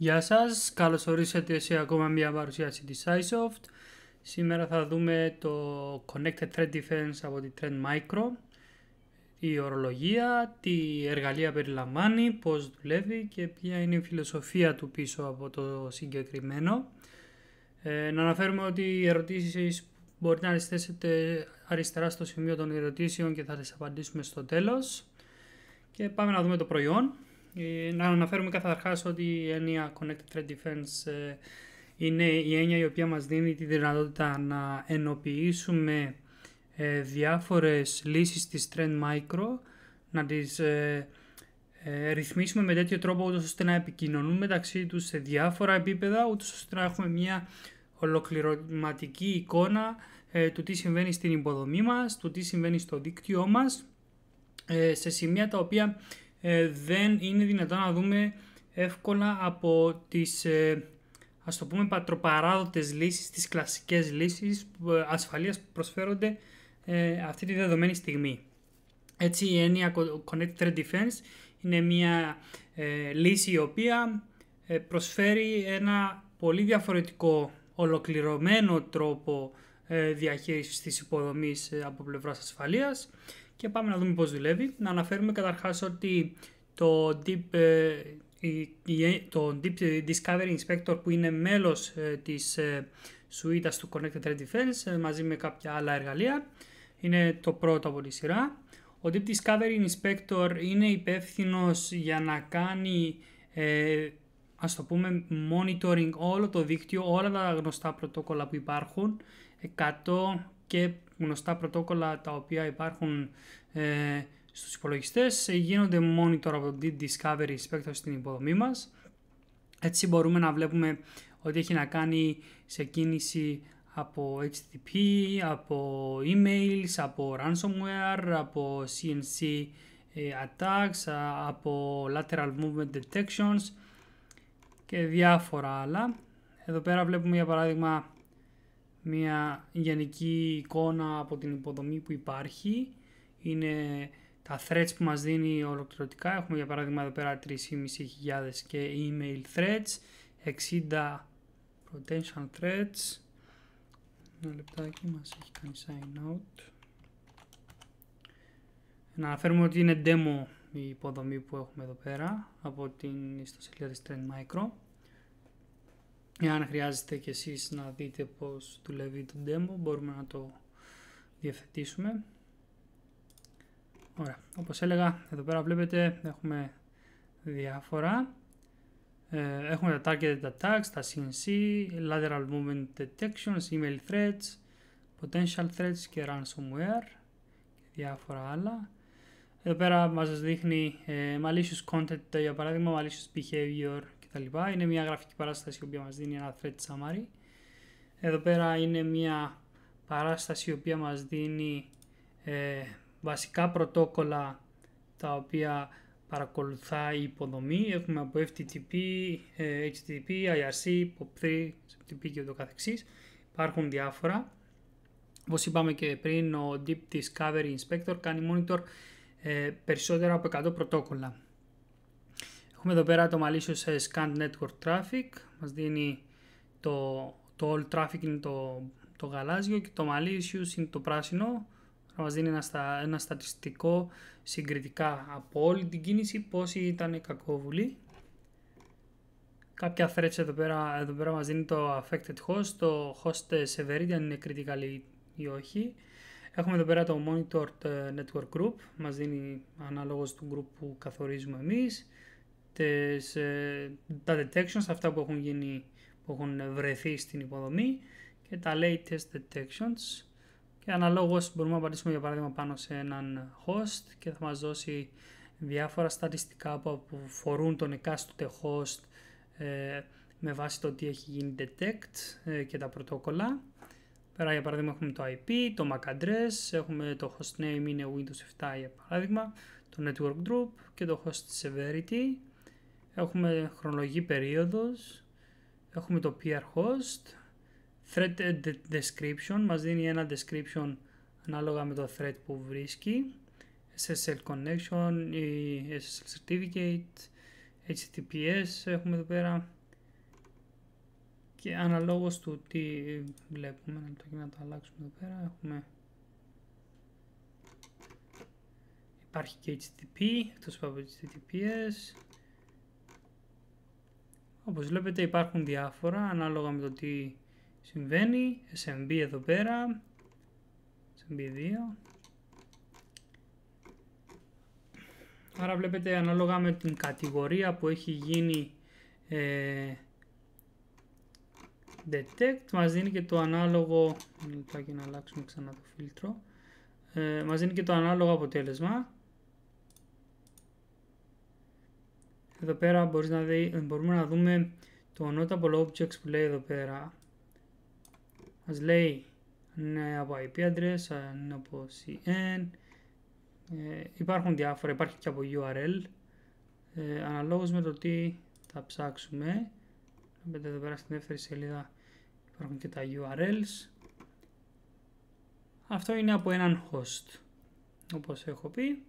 Γεια σας, καλώς ορίσατε σε ακόμα μια παρουσίαση της iSoft. Σήμερα θα δούμε το Connected Thread Defense από τη Trend Micro, η ορολογία, τι εργαλεία περιλαμβάνει, πώς δουλεύει και ποια είναι η φιλοσοφία του πίσω από το συγκεκριμένο. Ε, να αναφέρουμε ότι οι ερωτήσεις μπορείτε να τις θέσετε αριστερά στο σημείο των ερωτήσεων και θα τις απαντήσουμε στο τέλος. Και πάμε να δούμε το προϊόν. Ε, να αναφέρουμε καταρχάς ότι η έννοια Connected Thread Defense ε, είναι η έννοια η οποία μας δίνει τη δυνατότητα να ενοποιήσουμε ε, διάφορες λύσεις της Trend Micro, να τις ρυθμίσουμε με τέτοιο τρόπο ούτως ώστε να επικοινωνούν μεταξύ τους σε διάφορα επίπεδα, ούτως ώστε να έχουμε μια ολοκληρωματική εικόνα του τι συμβαίνει στην υποδομή μας, του τι συμβαίνει στο δίκτυό μας, σε σημεία τα οποία ε, δεν είναι δυνατόν να δούμε εύκολα από τις ε, ας το πούμε πατροπαράδοτες λύσεις, τις κλασικές λύσεις ε, ασφαλείας που προσφέρονται ε, αυτή τη δεδομένη στιγμή. Έτσι η έννοια Connected Threat Defense είναι μια ε, λύση η οποία προσφέρει ένα πολύ διαφορετικό ολοκληρωμένο τρόπο διαχείρισης της υποδομής από πλευράς ασφαλείας και πάμε να δούμε πώς δουλεύει. Να αναφέρουμε καταρχάς ότι το Deep, ε, το Deep Discovery Inspector που είναι μέλος ε, της σουίτας του Connected Threat Defense ε, μαζί με κάποια άλλα εργαλεία είναι το πρώτο από τη σειρά. Ο Deep Discovery Inspector είναι υπεύθυνος για να κάνει ε, ας το πούμε monitoring όλο το δίκτυο, όλα τα γνωστά πρωτόκολλα που υπάρχουν, 100 και γνωστά πρωτόκολλα τα οποία υπάρχουν ε, στους υπολογιστές γίνονται monitor από το Discovery Spectrum στην υποδομή μας. Έτσι μπορούμε να βλέπουμε ότι έχει να κάνει σε κίνηση από HTTP, από emails, από ransomware, από CNC ε, attacks, από lateral movement detections και διάφορα άλλα. Εδώ πέρα βλέπουμε για παράδειγμα μια γενική εικόνα από την υποδομή που υπάρχει. Είναι τα threads που μας δίνει ολοκληρωτικά. Έχουμε για παράδειγμα εδώ πέρα 3.500 και email threads, 60 potential threads. Ένα λεπτάκι μας έχει κάνει sign out. Να αναφέρουμε ότι είναι demo η υποδομή που έχουμε εδώ πέρα από την ιστοσελίδα της Trend Micro. Εάν χρειάζεστε και εσείς να δείτε πώς δουλεύει το demo, μπορούμε να το διευθετήσουμε. Ωραία, όπως έλεγα, εδώ πέρα βλέπετε έχουμε διάφορα. Ε, έχουμε τα targeted attacks, τα CNC, lateral movement detections, email threats, potential threats και ransomware και διάφορα άλλα. Εδώ πέρα μας δείχνει ε, malicious content, για παράδειγμα malicious behavior είναι μια γραφική παράσταση η οποία μας δίνει ένα thread summary. Εδώ πέρα είναι μια παράσταση η οποία μας δίνει ε, βασικά πρωτόκολλα τα οποία παρακολουθάει η υποδομή. Έχουμε από FTTP, ε, HTTP, IRC, POP3, FTP και ούτω καθεξής. Υπάρχουν διάφορα. Όπως είπαμε και πριν, ο Deep Discovery Inspector κάνει monitor ε, περισσότερα από 100 πρωτόκολλα. Έχουμε εδώ πέρα το malicious scan network traffic, μας δίνει το, το all traffic είναι το, το γαλάζιο και το malicious είναι το πράσινο. Μας δίνει ένα, στα, ένα στατιστικό συγκριτικά από όλη την κίνηση πόσοι ήταν κακόβουλοι. Κάποια threads εδώ πέρα, εδώ πέρα μας δίνει το affected host, το host severity αν είναι critical ή όχι. Έχουμε εδώ πέρα το monitored ε, network group, μας δίνει ανάλογος του group που καθορίζουμε εμείς τις, ε, τα detections, αυτά που έχουν, γίνει, που έχουν βρεθεί στην υποδομή και τα latest detections και αναλόγως μπορούμε να πατήσουμε για παράδειγμα πάνω σε έναν host και θα μας δώσει διάφορα στατιστικά που αφορούν τον εκάστοτε host ε, με βάση το τι έχει γίνει detect ε, και τα πρωτόκολλα. Πέρα για παράδειγμα έχουμε το IP, το MAC address, έχουμε το host name είναι Windows 7 για παράδειγμα, το network group και το host severity έχουμε χρονολογική περίοδος, έχουμε το PR host, thread description, μας δίνει ένα description ανάλογα με το thread που βρίσκει, SSL connection, SSL certificate, HTTPS έχουμε εδώ πέρα και αναλόγως του τι βλέπουμε, να το, να το αλλάξουμε εδώ πέρα, έχουμε υπάρχει και HTTP, εκτός από HTTPS όπως βλέπετε υπάρχουν διάφορα ανάλογα με το τι συμβαίνει, SMB εδώ πέρα, SMB2 άρα βλέπετε ανάλογα με την κατηγορία που έχει γίνει ε, detect μας δίνει και το ανάλογο λεπτάκι να αλλάξουμε ξανά το φίλτρο ε, μας δίνει και το ανάλογο αποτέλεσμα εδώ πέρα μπορείς να δει, μπορούμε να δούμε το notable objects που λέει εδώ πέρα. Μας λέει είναι από IP address, είναι από CN ε, υπάρχουν διάφορα, υπάρχει και από URL ε, αναλόγως με το τι θα ψάξουμε βλέπετε εδώ πέρα στην δεύτερη σελίδα υπάρχουν και τα URLs αυτό είναι από έναν host όπως έχω πει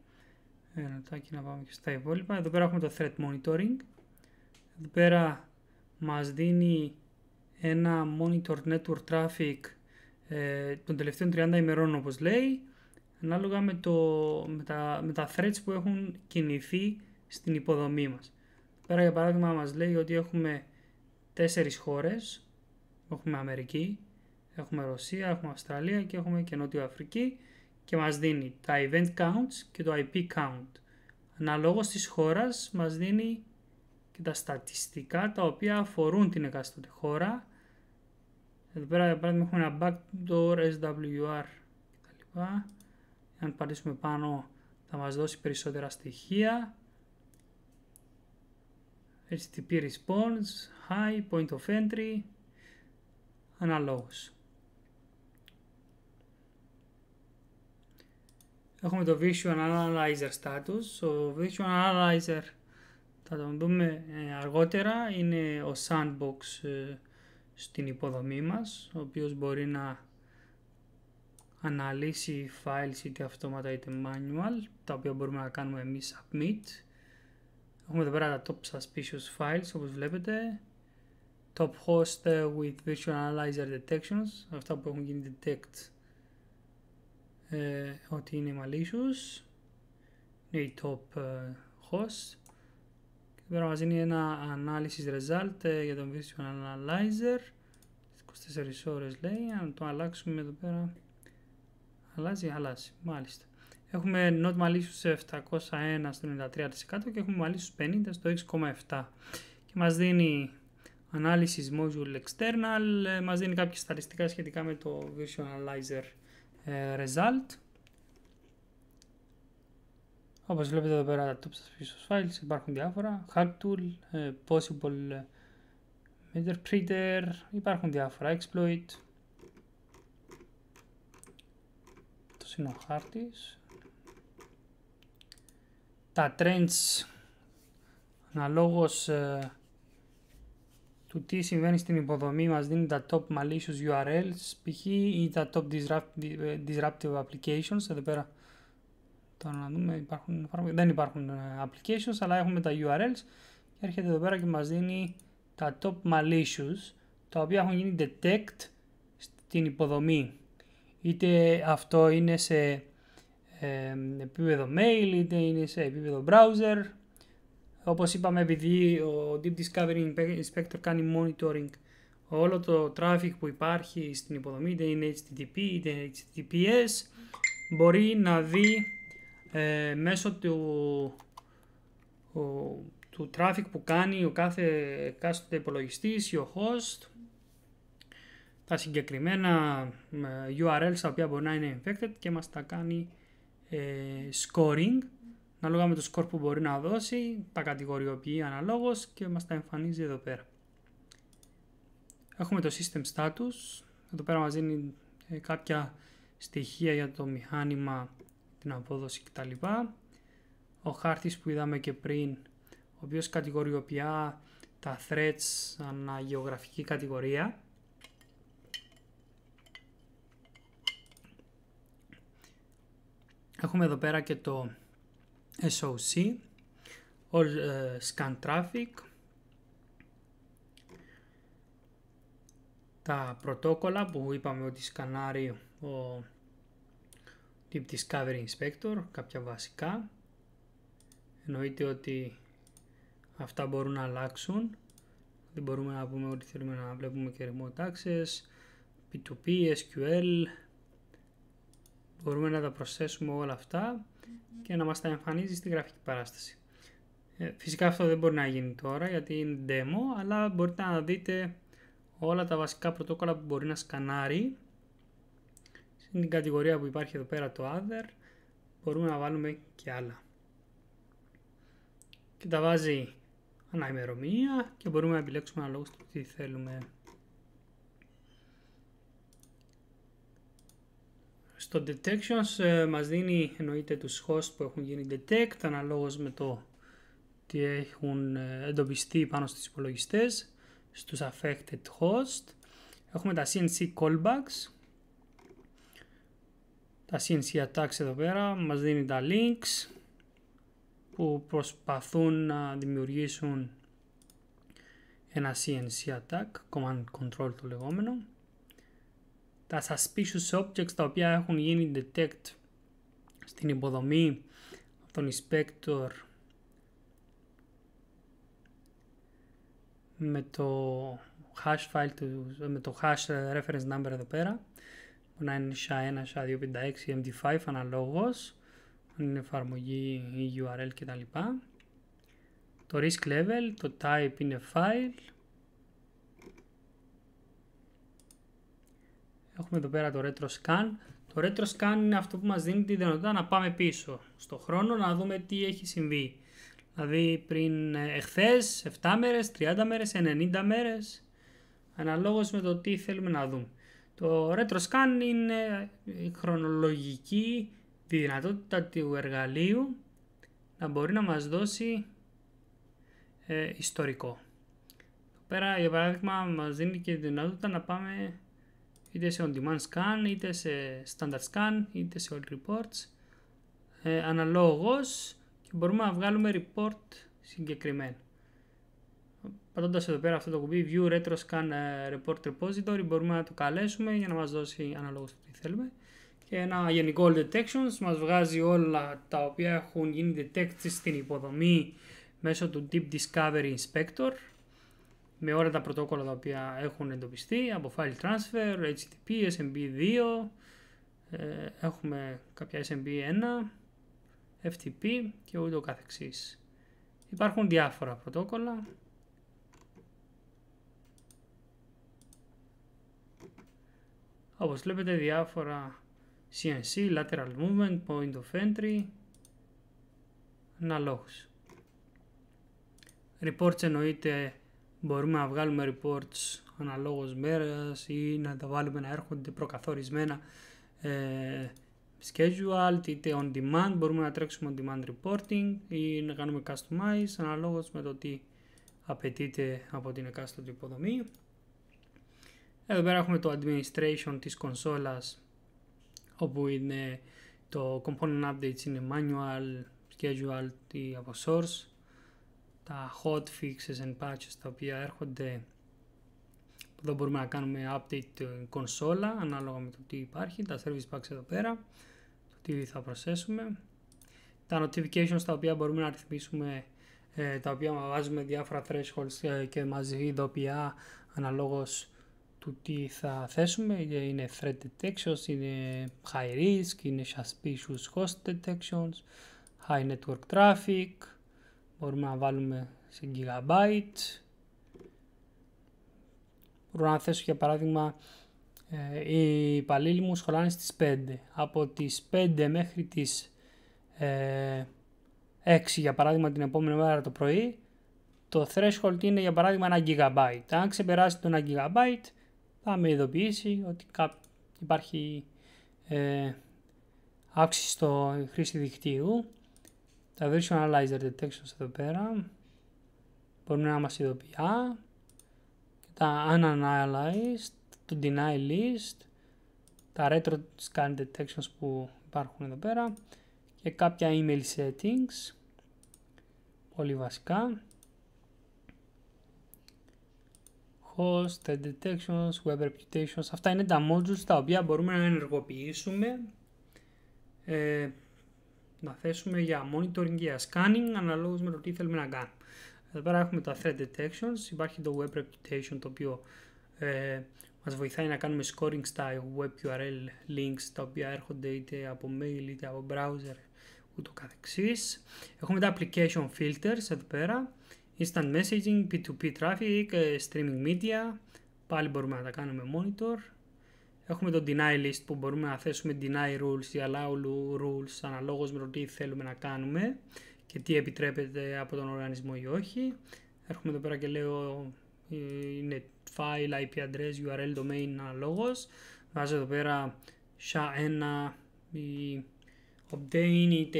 ένα λεπτάκι να πάμε και στα υπόλοιπα. Εδώ πέρα έχουμε το threat monitoring. Εδώ πέρα μας δίνει ένα monitor network traffic ε, των τελευταίων 30 ημερών όπως λέει ανάλογα με, το, με, τα, με τα threats που έχουν κινηθεί στην υποδομή μας. Πέρα για παράδειγμα μας λέει ότι έχουμε τέσσερις χώρες, έχουμε Αμερική, έχουμε Ρωσία, έχουμε Αυστραλία και έχουμε και Νότιο Αφρική και μας δίνει τα event counts και το IP count. Αναλόγως της χώρας μας δίνει και τα στατιστικά τα οποία αφορούν την εκάστοτε χώρα. Εδώ πέρα για παράδειγμα έχουμε ένα backdoor SWR κτλ. Αν πατήσουμε πάνω θα μας δώσει περισσότερα στοιχεία. HTTP response, high, point of entry, αναλόγως. Έχουμε το Visual Analyzer Status. Ο Visual Analyzer θα τον δούμε ε, αργότερα. Είναι ο sandbox ε, στην υποδομή μας, ο οποίος μπορεί να αναλύσει files είτε αυτόματα είτε manual, τα οποία μπορούμε να κάνουμε εμείς submit. Έχουμε εδώ πέρα τα top suspicious files, όπως βλέπετε. Top host ε, with Visual Analyzer Detections, αυτά που έχουν γίνει detect ε, ότι είναι malicious είναι η top ε, host. Και τώρα μας δίνει ένα analysis result ε, για τον visual analyzer. 24 ώρες λέει, αν το αλλάξουμε εδώ πέρα αλλάζει, αλλάζει, μάλιστα. Έχουμε not malicious σε 701 στο 93% και έχουμε malicious 50 στο 6,7 και μας δίνει analysis module external, ε, μας δίνει κάποια στατιστικά σχετικά με το visual analyzer. ε, result. Όπως βλέπετε εδώ πέρα τα top suspicious files υπάρχουν διάφορα. Hack tool, ε, possible interpreter, υπάρχουν διάφορα exploit. Το είναι ο χάρτης. Τα trends αναλόγως ε, του τι συμβαίνει στην υποδομή μας δίνει τα top malicious URLs π.χ. ή τα top disruptive applications. Εδώ πέρα τώρα να δούμε, υπάρχουν, δεν υπάρχουν ε, applications αλλά έχουμε τα URLs και έρχεται εδώ πέρα και μας δίνει τα top malicious τα οποία έχουν γίνει detect στην υποδομή. Είτε αυτό είναι σε ε, επίπεδο mail, είτε είναι σε επίπεδο browser, όπως είπαμε επειδή ο Deep Discovery Inspector κάνει monitoring όλο το traffic που υπάρχει στην υποδομή, είτε είναι HTTP είτε HTTPS, μπορεί να δει ε, μέσω του, ο, του traffic που κάνει ο κάθε εκάστοτε υπολογιστής ή ο host τα συγκεκριμένα ε, URLs τα οποία μπορεί να είναι infected και μας τα κάνει ε, scoring ανάλογα με το σκορ που μπορεί να δώσει, τα κατηγοριοποιεί αναλόγως και μας τα εμφανίζει εδώ πέρα. Έχουμε το system status, εδώ πέρα μας δίνει ε, κάποια στοιχεία για το μηχάνημα, την απόδοση κτλ. Ο χάρτης που είδαμε και πριν, ο οποίος κατηγοριοποιεί τα threads ανά γεωγραφική κατηγορία. Έχουμε εδώ πέρα και το SOC, All uh, Scan Traffic. τα πρωτόκολλα που είπαμε ότι σκανάρει ο Deep Discovery Inspector, κάποια βασικά. Εννοείται ότι αυτά μπορούν να αλλάξουν. Δεν μπορούμε να πούμε ότι θέλουμε να βλέπουμε και remote access, P2P, SQL. Μπορούμε να τα προσθέσουμε όλα αυτά και να μας τα εμφανίζει στη γραφική παράσταση. Ε, φυσικά αυτό δεν μπορεί να γίνει τώρα γιατί είναι demo, αλλά μπορείτε να δείτε όλα τα βασικά πρωτόκολλα που μπορεί να σκανάρει. Στην κατηγορία που υπάρχει εδώ πέρα το other, μπορούμε να βάλουμε και άλλα. Και τα βάζει ανά ημερομηνία και μπορούμε να επιλέξουμε αναλόγως το τι θέλουμε. Στο detections ε, μας δίνει εννοείται τους hosts που έχουν γίνει detect αναλόγως με το τι έχουν ε, εντοπιστεί πάνω στις υπολογιστές στους affected host. Έχουμε τα CNC callbacks. Τα CNC attacks εδώ πέρα μας δίνει τα links που προσπαθούν να δημιουργήσουν ένα CNC attack, command control το λεγόμενο. Τα suspicious objects τα οποία έχουν γίνει detect στην υποδομή από τον inspector με το hash file του, με το hash reference number εδώ πέρα που να είναι SHA-1, SHA-256, MD5 αναλόγως αν είναι εφαρμογή ή URL κτλ. Το risk level, το type είναι file. Έχουμε εδώ πέρα το retro scan. Το retro scan είναι αυτό που μας δίνει τη δυνατότητα να πάμε πίσω στο χρόνο να δούμε τι έχει συμβεί. Δηλαδή πριν ε, εχθές, 7 μέρες, 30 μέρες, 90 μέρες, αναλόγως με το τι θέλουμε να δούμε. Το retro scan είναι η χρονολογική δυνατότητα του εργαλείου να μπορεί να μας δώσει ε, ιστορικό. Πέρα για παράδειγμα μας δίνει και τη δυνατότητα να πάμε είτε σε on-demand scan, είτε σε standard scan, είτε σε all reports ε, αναλόγως και μπορούμε να βγάλουμε report συγκεκριμένο. Πατώντας εδώ πέρα αυτό το κουμπί View Retro Scan ε, Report Repository μπορούμε να το καλέσουμε για να μας δώσει αναλόγως τι θέλουμε. Και ένα γενικό detections μας βγάζει όλα τα οποία έχουν γίνει detect στην υποδομή μέσω του Deep Discovery Inspector με όλα τα πρωτόκολλα τα οποία έχουν εντοπιστεί από file transfer, HTTP, SMB2, ε, έχουμε κάποια SMB1, FTP και ούτω καθεξής. Υπάρχουν διάφορα πρωτόκολλα. Όπως βλέπετε διάφορα CNC, lateral movement, point of entry, αναλόγως. Reports εννοείται μπορούμε να βγάλουμε reports αναλόγως μέρας ή να τα βάλουμε να έρχονται προκαθορισμένα ε, scheduled είτε on demand, μπορούμε να τρέξουμε on demand reporting ή να κάνουμε customize αναλόγως με το τι απαιτείται από την εκάστοτε υποδομή. Εδώ πέρα έχουμε το administration της κονσόλας όπου είναι το component updates είναι manual, scheduled ή από source τα hot fixes and patches τα οποία έρχονται εδώ μπορούμε να κάνουμε update την κονσόλα ανάλογα με το τι υπάρχει, τα service packs εδώ πέρα, το τι θα προσθέσουμε, τα notifications τα οποία μπορούμε να ρυθμίσουμε, ε, τα οποία βάζουμε διάφορα thresholds ε, και μαζί ειδοποιά αναλόγως του τι θα θέσουμε, είναι threat detections, είναι high risk, είναι suspicious host detections, high network traffic, μπορούμε να βάλουμε σε gigabyte. Μπορώ να θέσω για παράδειγμα ε, οι υπαλλήλοι μου σχολάνε στις 5. Από τις 5 μέχρι τις ε, 6 για παράδειγμα την επόμενη μέρα το πρωί το threshold είναι για παράδειγμα 1 gigabyte. Αν ξεπεράσει το 1 gigabyte θα με ειδοποιήσει ότι υπάρχει ε, αύξηση στο χρήση δικτύου τα version analyzer detections εδώ πέρα μπορούν να μας ειδοποιεί και τα unanalyzed, το deny list, τα retro scan detections που υπάρχουν εδώ πέρα και κάποια email settings πολύ βασικά host, threat detections, web reputations. Αυτά είναι τα modules τα οποία μπορούμε να ενεργοποιήσουμε ε, να θέσουμε για monitoring, για scanning, αναλόγως με το τι θέλουμε να κάνουμε. Εδώ πέρα έχουμε τα threat detections, υπάρχει το web reputation το οποίο ε, μας βοηθάει να κάνουμε scoring στα web URL links τα οποία έρχονται είτε από mail είτε από browser ούτω καθεξής. Έχουμε τα application filters εδώ πέρα, instant messaging, P2P traffic, ε, streaming media, πάλι μπορούμε να τα κάνουμε monitor. Έχουμε το deny list που μπορούμε να θέσουμε deny rules ή allow rules αναλόγως με το τι θέλουμε να κάνουμε και τι επιτρέπεται από τον οργανισμό ή όχι. Έρχομαι εδώ πέρα και λέω ε, είναι file, IP address, URL, domain αναλόγως. Βάζω εδώ πέρα SHA-1 ή obtain είτε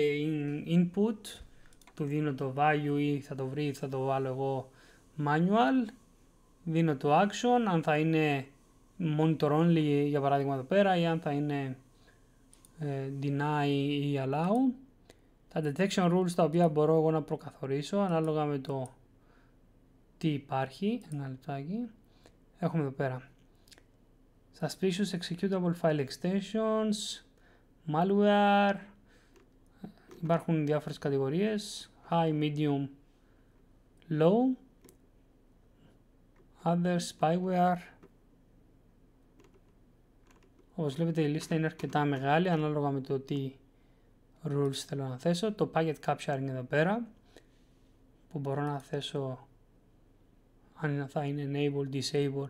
input του δίνω το value ή θα το βρει θα το βάλω εγώ manual δίνω το action αν θα είναι monitor only για παράδειγμα εδώ πέρα ή αν θα είναι ε, deny ή allow. Τα detection rules τα οποία μπορώ εγώ να προκαθορίσω ανάλογα με το τι υπάρχει. Ένα λεπτάκι. Έχουμε εδώ πέρα suspicious executable file extensions, malware, υπάρχουν διάφορες κατηγορίες, high, medium, low, other spyware, όπως βλέπετε η λίστα είναι αρκετά μεγάλη ανάλογα με το τι rules θέλω να θέσω. Το packet capturing εδώ πέρα που μπορώ να θέσω αν θα είναι enable, disable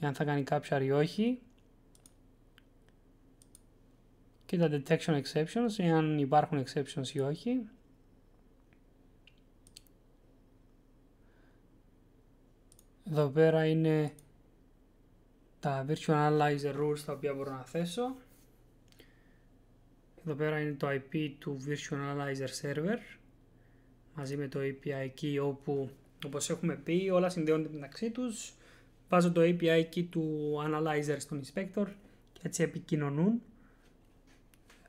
ή αν θα κάνει capture ή όχι. Και τα detection exceptions, ή αν υπάρχουν exceptions ή όχι. Εδώ πέρα είναι τα virtual analyzer rules τα οποία μπορώ να θέσω. Εδώ πέρα είναι το IP του virtual analyzer server μαζί με το API key όπου όπως έχουμε πει όλα συνδέονται μεταξύ τους. Βάζω το API key του analyzer στον inspector και έτσι επικοινωνούν.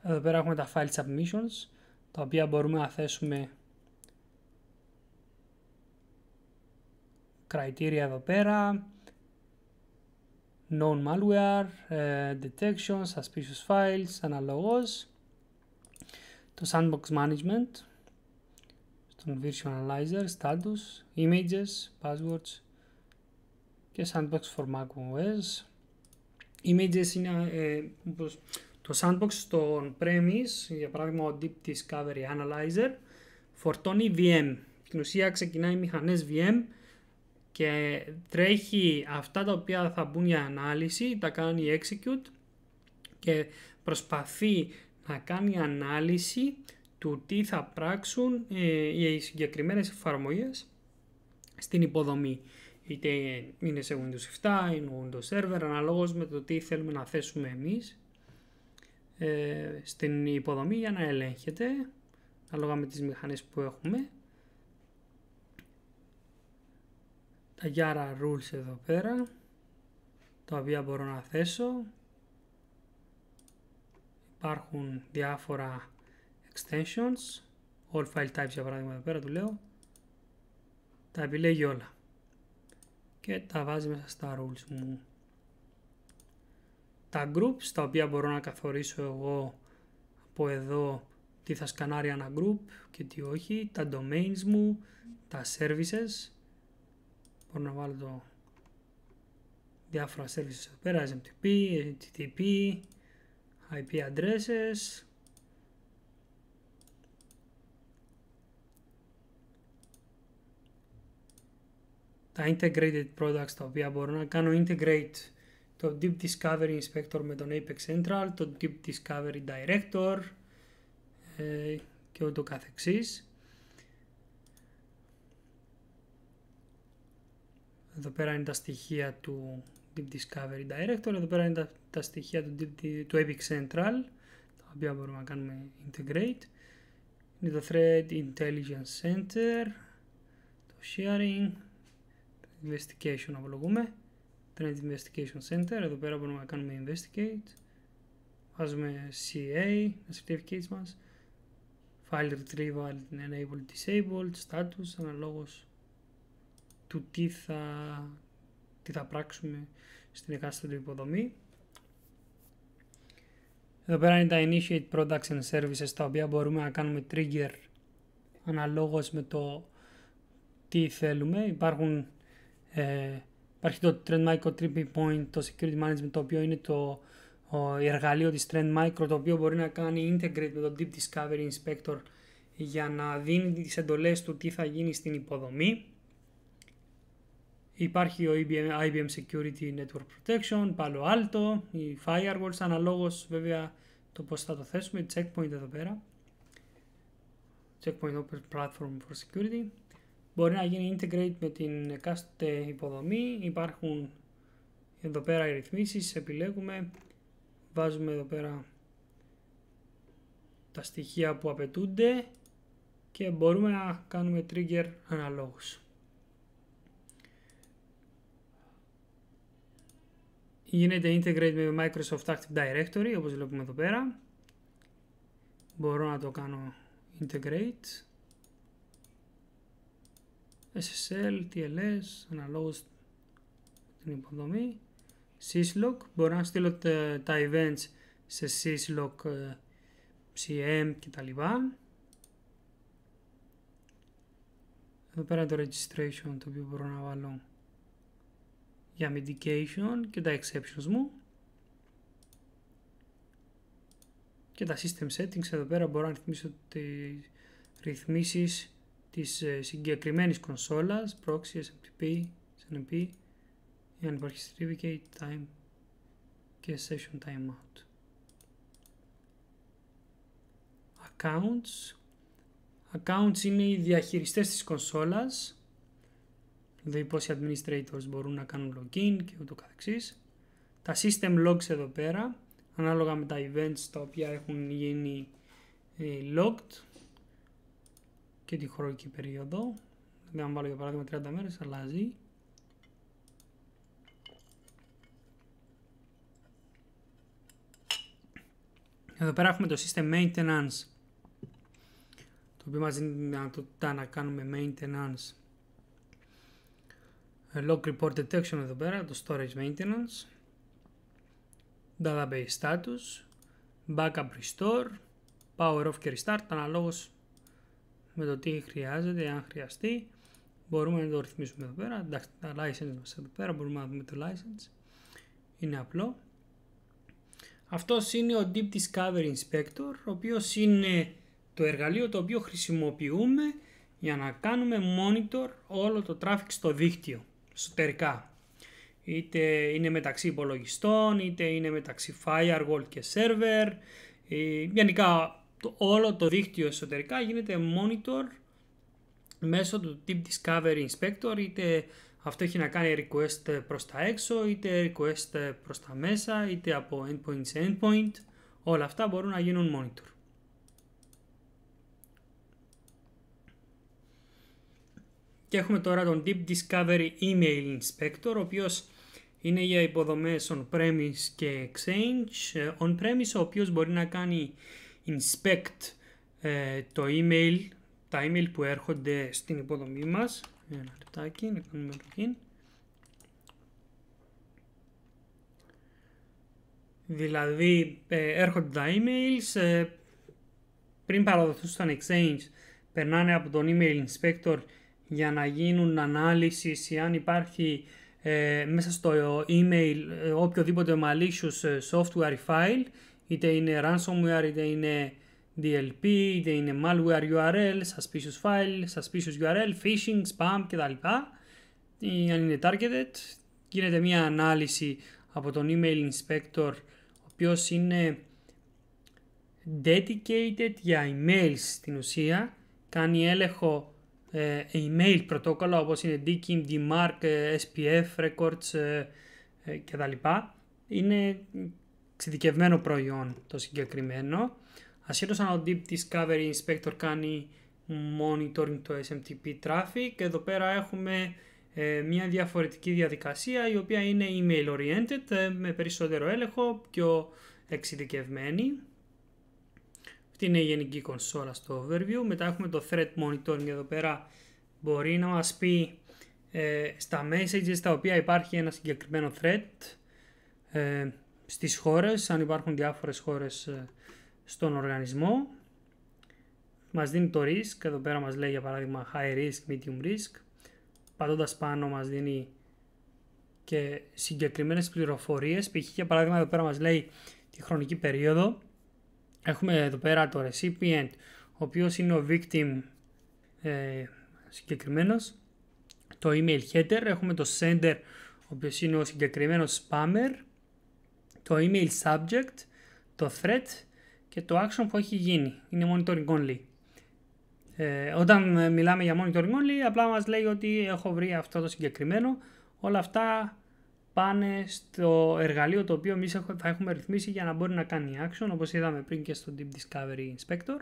Εδώ πέρα έχουμε τα file submissions τα οποία μπορούμε να θέσουμε criteria εδώ πέρα known malware, uh, detection, suspicious files, αναλογώς. Το sandbox management, στον virtual analyzer, status, images, passwords και sandbox for macOS. Images είναι ε, το sandbox στον premise, για παράδειγμα ο Deep Discovery Analyzer, φορτώνει VM. Στην ουσία ξεκινάει μηχανές VM και τρέχει αυτά τα οποία θα μπουν για ανάλυση, τα κάνει execute και προσπαθεί να κάνει ανάλυση του τι θα πράξουν ε, οι συγκεκριμένες εφαρμογές στην υποδομή. Είτε είναι σε Windows 7, είναι Windows Server, αναλόγως με το τι θέλουμε να θέσουμε εμείς ε, στην υποδομή για να ελέγχεται, ανάλογα με τις μηχανές που έχουμε. Τα Yara rules εδώ πέρα τα οποία μπορώ να θέσω. Υπάρχουν διάφορα extensions. All file types για παράδειγμα εδώ πέρα του λέω. Τα επιλέγει όλα. Και τα βάζει μέσα στα rules μου. Τα groups τα οποία μπορώ να καθορίσω εγώ από εδώ τι θα σκανάρει ένα group και τι όχι, τα domains μου, τα services Μπορώ να βάλω το διάφορα services εδώ πέρα, SMTP, HTTP, IP addresses, τα integrated products τα οποία μπορώ να κάνω integrate το Deep Discovery Inspector με τον Apex Central, το Deep Discovery Director ε, και ούτω καθεξής. Εδώ πέρα είναι τα στοιχεία του Deep Discovery Director, εδώ πέρα είναι τα, στοιχεία του, Deep, του Epic Central, τα οποία μπορούμε να κάνουμε integrate. Είναι το Thread Intelligence Center, το Sharing, το Investigation απολογούμε, Thread Investigation Center, εδώ πέρα μπορούμε να κάνουμε Investigate, βάζουμε CA, τα certificates μας, File Retrieval Enabled Disabled, Status, αναλόγως του τι θα τι θα πράξουμε στην εκάστοτε υποδομή. Εδώ πέρα είναι τα Initiate Products and Services τα οποία μπορούμε να κάνουμε trigger αναλόγως με το τι θέλουμε. Υπάρχουν, ε, υπάρχει το Trend Micro Tripping Point, το Security Management το οποίο είναι το ο, εργαλείο της Trend Micro το οποίο μπορεί να κάνει integrate με το Deep Discovery Inspector για να δίνει τις εντολές του τι θα γίνει στην υποδομή. Υπάρχει ο IBM, IBM Security Network Protection, Palo Alto, η Firewalls, αναλόγως βέβαια το πώς θα το θέσουμε, checkpoint εδώ πέρα. Checkpoint Open Platform for Security. Μπορεί να γίνει integrate με την εκάστοτε υποδομή. Υπάρχουν εδώ πέρα οι ρυθμίσεις, επιλέγουμε, βάζουμε εδώ πέρα τα στοιχεία που απαιτούνται και μπορούμε να κάνουμε trigger αναλόγως. Γίνεται integrate με Microsoft Active Directory όπως βλέπουμε εδώ πέρα. Μπορώ να το κάνω integrate. SSL, TLS, αναλόγως την υποδομή. Syslog, μπορώ να στείλω τα, events σε Syslog, CM κτλ. Εδώ πέρα το registration το οποίο μπορώ να βάλω για medication και τα exceptions μου. Και τα system settings εδώ πέρα μπορώ να ρυθμίσω τις ρυθμίσεις της ε, συγκεκριμένης κονσόλας, proxy, SMTP, SNMP, ή αν υπάρχει certificate, time και session timeout. Accounts. Accounts είναι οι διαχειριστές της κονσόλας δηλαδή πόσοι administrators μπορούν να κάνουν login και ούτω καθεξής. Τα system logs εδώ πέρα, ανάλογα με τα events τα οποία έχουν γίνει ε, logged και τη χρονική περίοδο. Δηλαδή αν βάλω για παράδειγμα 30 μέρες αλλάζει. Εδώ πέρα έχουμε το system maintenance το οποίο μας δίνει τη δυνατότητα να κάνουμε maintenance log report detection εδώ πέρα, το storage maintenance, database status, backup restore, power off και restart, αναλόγως με το τι χρειάζεται, αν χρειαστεί. Μπορούμε να το ρυθμίσουμε εδώ πέρα. Εντάξει, τα license μας εδώ πέρα, μπορούμε να δούμε το license. Είναι απλό. Αυτός είναι ο Deep Discovery Inspector, ο οποίος είναι το εργαλείο το οποίο χρησιμοποιούμε για να κάνουμε monitor όλο το traffic στο δίκτυο εσωτερικά. Είτε είναι μεταξύ υπολογιστών, είτε είναι μεταξύ firewall και server. Ε, γενικά το, όλο το δίκτυο εσωτερικά γίνεται monitor μέσω του Deep Discovery Inspector, είτε αυτό έχει να κάνει request προς τα έξω, είτε request προς τα μέσα, είτε από endpoint σε endpoint. Όλα αυτά μπορούν να γίνουν monitor. Και έχουμε τώρα τον Deep Discovery Email Inspector, ο οποίος είναι για υποδομές on-premise και exchange. Ε, on-premise, ο οποίος μπορεί να κάνει inspect ε, το email, τα email που έρχονται στην υποδομή μας. Ένα λεπτάκι, να κάνουμε login. Δηλαδή, ε, έρχονται τα emails, πριν παραδοθούν στον exchange, περνάνε από τον email inspector για να γίνουν ανάλυσης ή αν υπάρχει ε, μέσα στο email ε, οποιοδήποτε malicious ε, software file είτε είναι ransomware είτε είναι DLP είτε είναι malware URL, suspicious file, suspicious URL, phishing, spam κτλ. Ή αν είναι targeted γίνεται μια ανάλυση από τον email inspector ο οποίος είναι dedicated για emails στην ουσία κάνει έλεγχο ε, email πρωτόκολλα όπως είναι DKIM, DMARC, ε, SPF, Records ε, κτλ. Είναι εξειδικευμένο προϊόν το συγκεκριμένο. Ασχέτως αν ο Deep Discovery Inspector κάνει monitoring το SMTP traffic, εδώ πέρα έχουμε μια διαφορετική διαδικασία η οποία είναι email oriented με περισσότερο έλεγχο, πιο εξειδικευμένη. Αυτή είναι η γενική κονσόλα στο overview. Μετά έχουμε το threat monitoring εδώ πέρα. Μπορεί να μας πει ε, στα messages τα οποία υπάρχει ένα συγκεκριμένο thread ε, στις χώρες, αν υπάρχουν διάφορες χώρες ε, στον οργανισμό. Μας δίνει το risk, εδώ πέρα μας λέει για παράδειγμα high risk, medium risk. Πατώντας πάνω μας δίνει και συγκεκριμένες πληροφορίες. Π.χ. για παράδειγμα εδώ πέρα μας λέει τη χρονική περίοδο. Έχουμε εδώ πέρα το recipient, ο οποίος είναι ο victim ε, συγκεκριμένος. Το email header, έχουμε το sender, ο οποίος είναι ο συγκεκριμένος spammer. Το email subject, το threat και το action που έχει γίνει. Είναι monitoring only. Ε, όταν μιλάμε για monitoring only, απλά μας λέει ότι έχω βρει αυτό το συγκεκριμένο. Όλα αυτά πάνε στο εργαλείο το οποίο εμείς θα έχουμε ρυθμίσει για να μπορεί να κάνει action, όπως είδαμε πριν και στο Deep Discovery Inspector.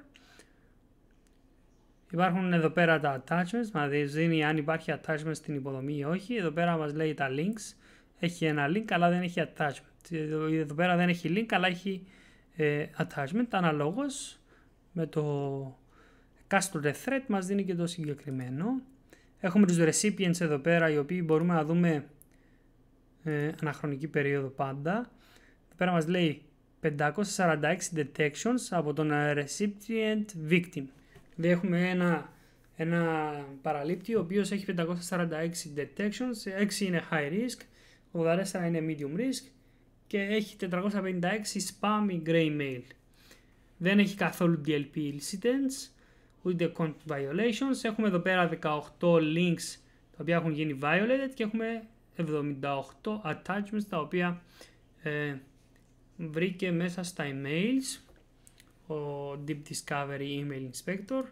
Υπάρχουν εδώ πέρα τα attachments, μας δίνει αν υπάρχει attachment στην υποδομή ή όχι. Εδώ πέρα μας λέει τα links. Έχει ένα link αλλά δεν έχει attachment. Εδώ πέρα δεν έχει link αλλά έχει ε, attachment. Αναλόγως με το custom thread μας δίνει και το συγκεκριμένο. Έχουμε τους recipients εδώ πέρα οι οποίοι μπορούμε να δούμε ε, αναχρονική περίοδο πάντα. Εδώ πέρα μας λέει 546 detections από τον recipient victim. Δηλαδή έχουμε ένα, ένα παραλήπτη ο οποίος έχει 546 detections, 6 είναι high risk, 84 είναι medium risk και έχει 456 spam ή gray mail. Δεν έχει καθόλου DLP incidents, ούτε content violations. Έχουμε εδώ πέρα 18 links τα οποία έχουν γίνει violated και έχουμε 78 attachments τα οποία ε, βρήκε μέσα στα emails ο Deep Discovery Email Inspector.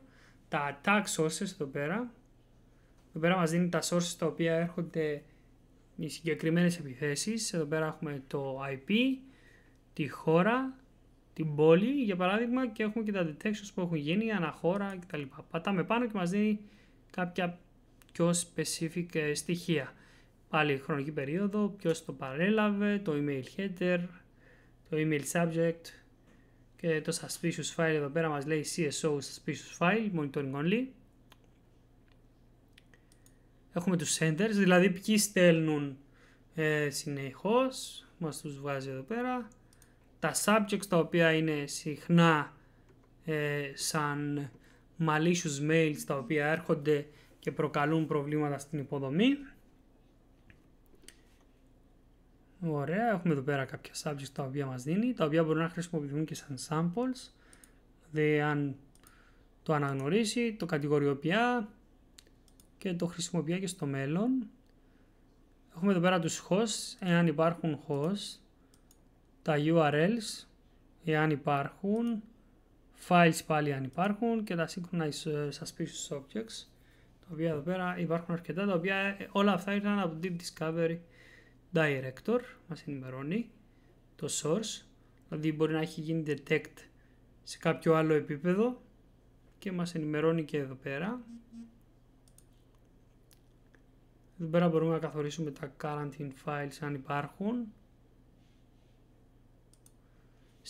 Τα attack sources εδώ πέρα. Εδώ πέρα μας δίνει τα sources τα οποία έρχονται οι συγκεκριμένες επιθέσεις. Εδώ πέρα έχουμε το IP τη χώρα την πόλη για παράδειγμα και έχουμε και τα detections που έχουν γίνει αναχώρα κτλ. Πατάμε πάνω και μας δίνει κάποια πιο specific ε, στοιχεία πάλι χρονική περίοδο, ποιος το παρέλαβε, το email header, το email subject και το suspicious file εδώ πέρα μας λέει CSO suspicious file, monitoring only. Έχουμε τους senders, δηλαδή ποιοι στέλνουν ε, συνεχώς, μας τους βάζει εδώ πέρα. Τα subjects τα οποία είναι συχνά ε, σαν malicious mails τα οποία έρχονται και προκαλούν προβλήματα στην υποδομή. Ωραία, έχουμε εδώ πέρα κάποια subjects τα οποία μας δίνει, τα οποία μπορούν να χρησιμοποιηθούν και σαν samples. Δηλαδή αν το αναγνωρίσει, το κατηγοριοποιεί και το χρησιμοποιεί και στο μέλλον. Έχουμε εδώ πέρα τους hosts, εάν υπάρχουν hosts, τα URLs, εάν υπάρχουν, files πάλι αν υπάρχουν και τα synchronized ε, suspicious objects, τα οποία εδώ πέρα υπάρχουν αρκετά, τα οποία ε, όλα αυτά ήρθαν από Deep Discovery director μας ενημερώνει το source δηλαδή μπορεί να έχει γίνει detect σε κάποιο άλλο επίπεδο και μας ενημερώνει και εδώ πέρα. Εδώ πέρα μπορούμε να καθορίσουμε τα quarantine files αν υπάρχουν.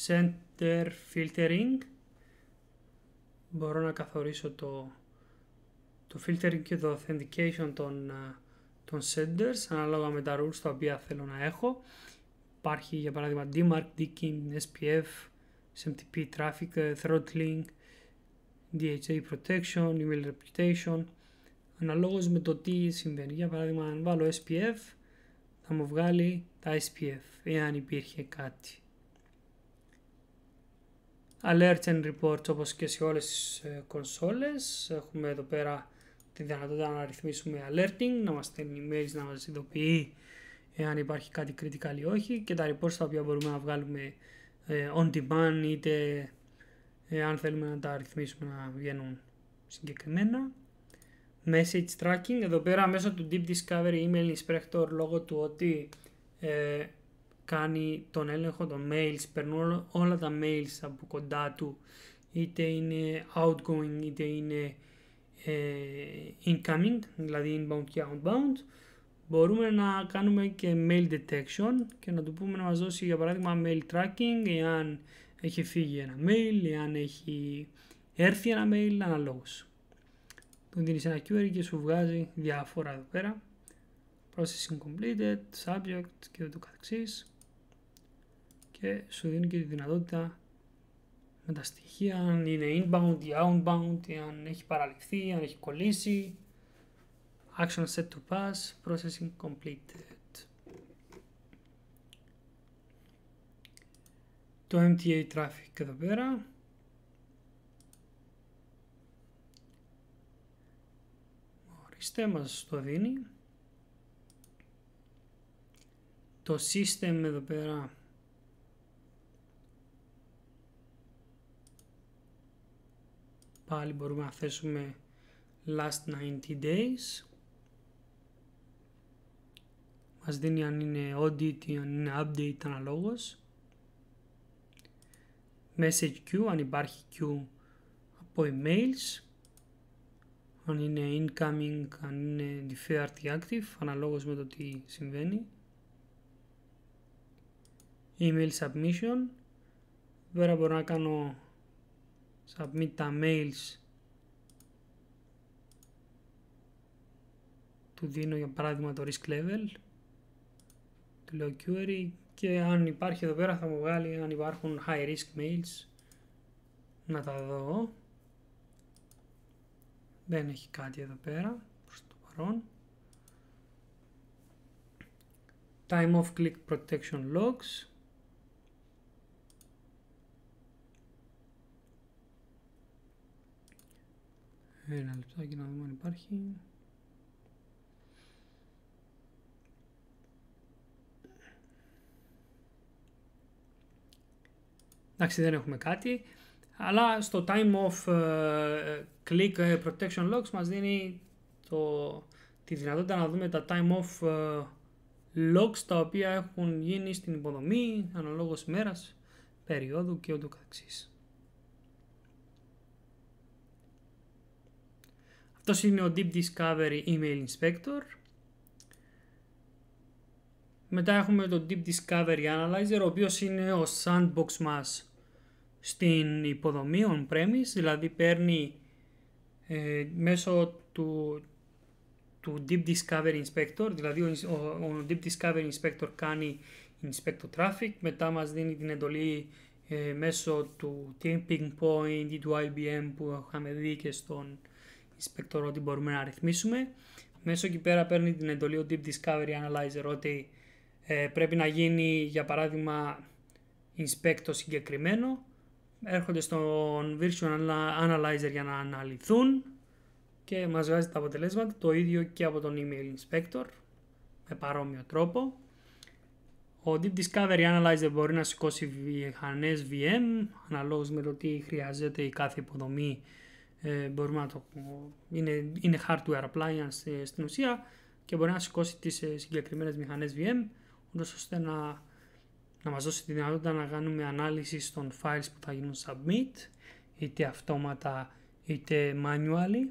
Center filtering. Μπορώ να καθορίσω το, το filtering και το authentication των των senders ανάλογα με τα rules τα οποία θέλω να έχω. Υπάρχει για παράδειγμα DMARC, Deakin, SPF, SMTP, Traffic, Throttling, DHA Protection, Email Reputation. Αναλόγως με το τι συμβαίνει. Για παράδειγμα αν βάλω SPF θα μου βγάλει τα SPF εάν υπήρχε κάτι. Alerts and reports όπως και σε όλες τις ε, κονσόλες. Έχουμε εδώ πέρα τη δυνατότητα να ρυθμίσουμε alerting, να μας στέλνει emails, να μας ειδοποιεί εάν υπάρχει κάτι critical ή όχι και τα reports τα οποία μπορούμε να βγάλουμε ε, on demand είτε ε, αν θέλουμε να τα ρυθμίσουμε να βγαίνουν συγκεκριμένα. Message tracking, εδώ πέρα μέσω του Deep Discovery Email Inspector λόγω του ότι ε, κάνει τον έλεγχο των mails, περνούν όλα τα mails από κοντά του είτε είναι outgoing είτε είναι ε, incoming, δηλαδή inbound και outbound, μπορούμε να κάνουμε και mail detection και να του πούμε να μας δώσει για παράδειγμα mail tracking εάν έχει φύγει ένα mail, εάν έχει έρθει ένα mail, αναλόγως. Τον δίνεις ένα query και σου βγάζει διάφορα εδώ πέρα. Processing completed, subject και ούτω καθεξής. Και σου δίνει και τη δυνατότητα με τα στοιχεία αν είναι inbound ή outbound, αν έχει παραλυφθεί, αν έχει κολλήσει. Action set to pass, processing completed. Το MTA traffic εδώ πέρα. Ορίστε μας το δίνει. Το system εδώ πέρα πάλι μπορούμε να θέσουμε last 90 days. Μας δίνει αν είναι audit ή αν είναι update αναλόγως. Message queue αν υπάρχει queue από emails. Αν είναι incoming, αν είναι deferred ή active αναλόγως με το τι συμβαίνει. Email submission. Βέβαια μπορώ να κάνω submit τα mails του δίνω για παράδειγμα το risk level του λέω query και αν υπάρχει εδώ πέρα θα μου βγάλει αν υπάρχουν high risk mails να τα δω. Δεν έχει κάτι εδώ πέρα προς το παρόν. Time off click protection logs Ένα λεπτάκι να δούμε αν υπάρχει. Εντάξει δεν έχουμε κάτι. Αλλά στο time of uh, click ε, protection logs μας δίνει το, τη δυνατότητα να δούμε τα time off uh, logs τα οποία έχουν γίνει στην υποδομή αναλόγως μέρας, περίοδου και ούτω καθεξής. Αυτός είναι ο Deep Discovery Email Inspector. Μετά έχουμε το Deep Discovery Analyzer, ο οποίος είναι ο sandbox μας στην υποδομή on-premise, δηλαδή παίρνει ε, μέσω του, του Deep Discovery Inspector, δηλαδή ο, ο, Deep Discovery Inspector κάνει inspect traffic, μετά μας δίνει την εντολή ε, μέσω του Tipping Point ή του IBM που είχαμε δει και στον inspector ότι μπορούμε να ρυθμίσουμε. Μέσω εκεί πέρα παίρνει την εντολή ο Deep Discovery Analyzer ότι ε, πρέπει να γίνει για παράδειγμα inspect το συγκεκριμένο. Έρχονται στον Virtual Analyzer για να αναλυθούν και μας βγάζει τα αποτελέσματα. Το ίδιο και από τον Email Inspector με παρόμοιο τρόπο. Ο Deep Discovery Analyzer μπορεί να σηκώσει μηχανές VM αναλόγως με το τι χρειάζεται η κάθε υποδομή ε, μπορούμε να το είναι, είναι hardware appliance ε, στην ουσία και μπορεί να σηκώσει τις ε, συγκεκριμένες μηχανές VM ούτως ώστε να, να μας δώσει τη δυνατότητα να κάνουμε ανάλυση των files που θα γίνουν submit είτε αυτόματα είτε manually.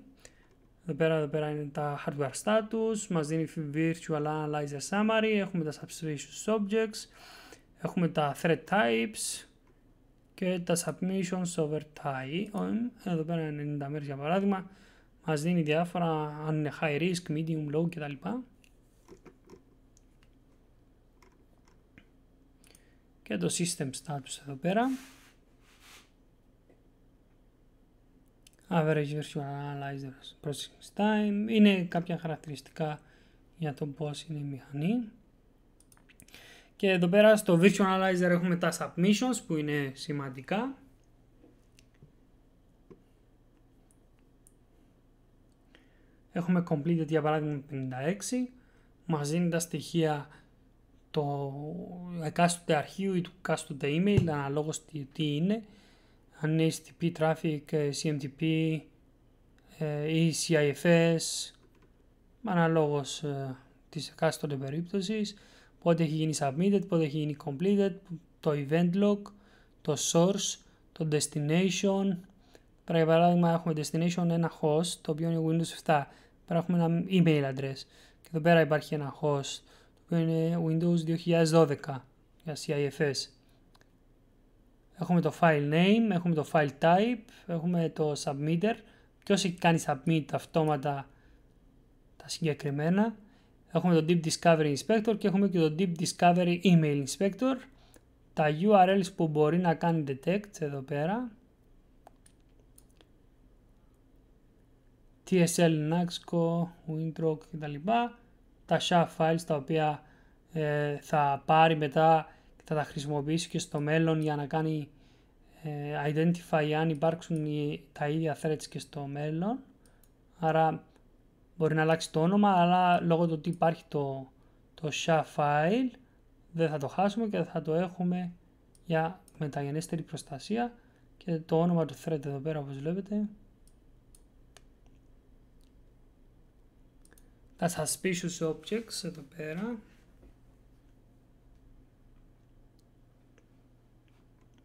Εδώ πέρα, εδώ πέρα είναι τα hardware status, μας δίνει virtual analyzer summary, έχουμε τα subscription objects, έχουμε τα thread types, και τα submissions over time, εδώ πέρα 90 μέρες για παράδειγμα, μας δίνει διάφορα αν είναι high risk, medium, low κτλ. Και το system status εδώ πέρα. Average Virtual Analyzer Processing Time. Είναι κάποια χαρακτηριστικά για το πώς είναι η μηχανή. Και εδώ πέρα στο Virtual Analyzer έχουμε τα submissions που είναι σημαντικά. Έχουμε completed για παράδειγμα 56. Μας δίνει τα στοιχεία το εκάστοτε αρχείου ή του εκάστοτε email αναλόγως τι, τι είναι. Αν είναι HTTP traffic, CMTP ε, ή CIFS αναλόγως ε, της εκάστοτε περίπτωσης πότε έχει γίνει submitted, πότε έχει γίνει completed, το event log, το source, το destination. Για παράδειγμα έχουμε destination ένα host, το οποίο είναι Windows 7. Πέρα έχουμε ένα email address. Και εδώ πέρα υπάρχει ένα host, το οποίο είναι Windows 2012 για CIFS. Έχουμε το file name, έχουμε το file type, έχουμε το submitter. Ποιος έχει κάνει submit αυτόματα τα συγκεκριμένα; Έχουμε το Deep Discovery Inspector και έχουμε και το Deep Discovery Email Inspector. Τα URLs που μπορεί να κάνει detect εδώ πέρα. TSL, Naxco, WinTrock κτλ. Τα SHA files τα οποία ε, θα πάρει μετά και θα τα χρησιμοποιήσει και στο μέλλον για να κάνει ε, identify αν υπάρξουν τα ίδια threads και στο μέλλον. Άρα μπορεί να αλλάξει το όνομα, αλλά λόγω του ότι υπάρχει το, το SHA file δεν θα το χάσουμε και θα το έχουμε για μεταγενέστερη προστασία. Και το όνομα του thread εδώ πέρα όπως βλέπετε. Τα suspicious objects εδώ πέρα.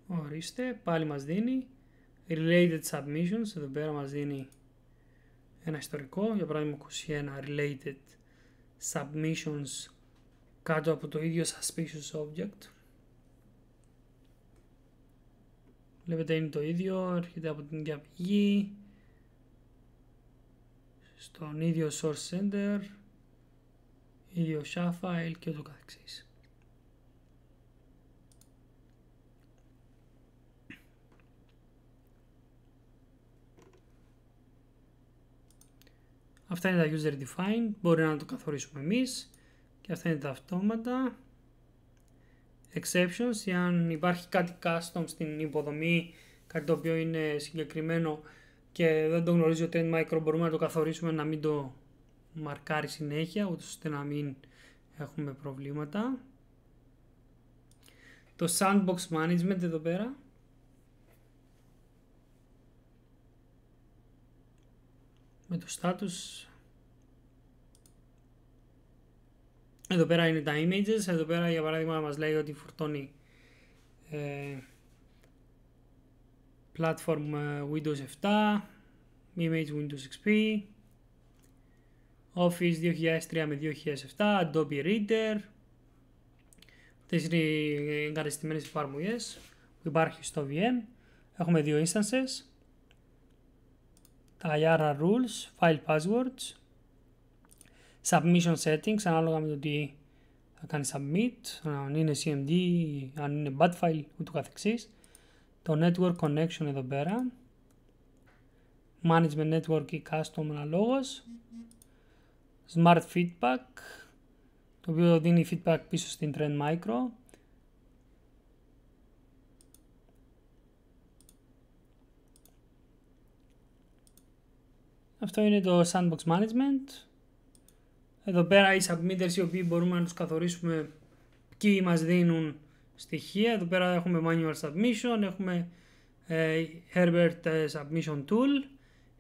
Ορίστε πάλι μας δίνει. Related submissions εδώ πέρα μας δίνει ένα ιστορικό για παράδειγμα 21 related submissions κάτω από το ίδιο suspicious object Βλέπετε είναι το ίδιο, έρχεται από την ίδια πηγή, στον ίδιο source center, ίδιο SHA file και ούτω καθεξής. Αυτά είναι τα user defined, μπορεί να το καθορίσουμε εμείς και αυτά είναι τα αυτόματα exceptions, αν υπάρχει κάτι custom στην υποδομή, κάτι το οποίο είναι συγκεκριμένο και δεν το γνωρίζει ο Trend Micro, μπορούμε να το καθορίσουμε να μην το μαρκάρει συνέχεια, ούτως ώστε να μην έχουμε προβλήματα. Το Sandbox Management εδώ πέρα. Με το status. Εδώ πέρα είναι τα images, εδώ πέρα για παράδειγμα μας λέει ότι φορτώνει ε, platform ε, Windows 7, image Windows XP, Office 2003 με 2007, Adobe Reader, αυτές είναι οι εγκαταστημένες εφαρμογές που υπάρχει στο VM. Έχουμε δύο instances, τα Yara Rules, File Passwords, submission settings ανάλογα με το τι θα κάνει submit, αν είναι CMD, αν είναι bad file, ούτω καθεξής. Το network connection εδώ πέρα. Management network ή custom αναλόγως. Smart feedback, το οποίο δίνει feedback πίσω στην Trend Micro. Αυτό είναι το sandbox management. Εδώ πέρα οι submitters οι οποίοι μπορούμε να τους καθορίσουμε ποιοι μας δίνουν στοιχεία. Εδώ πέρα έχουμε manual submission, έχουμε ε, Herbert ε, submission tool.